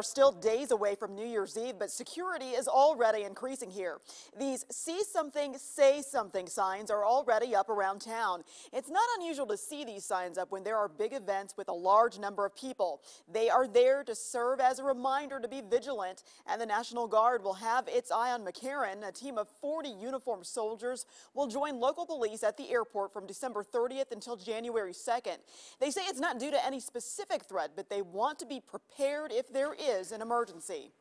are still days away from New Year's Eve, but security is already increasing here. These see something, say something signs are already up around town. It's not unusual to see these signs up when there are big events with a large number of people. They are there to serve as a reminder to be vigilant, and the National Guard will have its eye on McCarran. A team of 40 uniformed soldiers will join local police at the airport from December 30th until January 2nd. They say it's not due to any specific threat, but they want to be prepared if there is an emergency.